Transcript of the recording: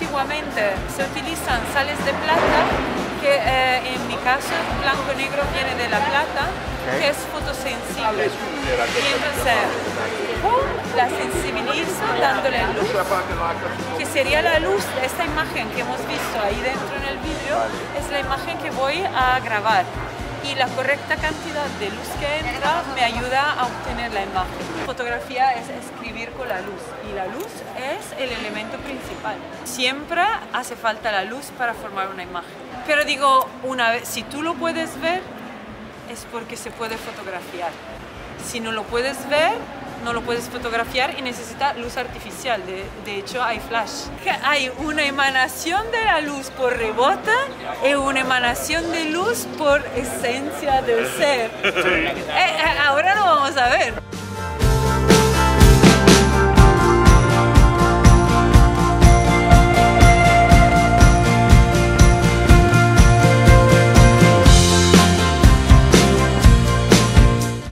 Normalmente se utilizan sales de plata, que eh, en mi caso blanco-negro viene de la plata, que es fotosensible. Y entonces, ¡pum! la sensibilizo dándole luz, que sería la luz esta imagen que hemos visto ahí dentro en el vídeo, es la imagen que voy a grabar y la correcta cantidad de luz que entra me ayuda a obtener la imagen. Fotografía es escribir con la luz y la luz es el elemento principal. Siempre hace falta la luz para formar una imagen. Pero digo, una vez, si tú lo puedes ver, es porque se puede fotografiar. Si no lo puedes ver, no lo puedes fotografiar y necesita luz artificial. De, de, hecho, hay flash. Hay una emanación de la luz por rebote y una emanación de luz por esencia del ser.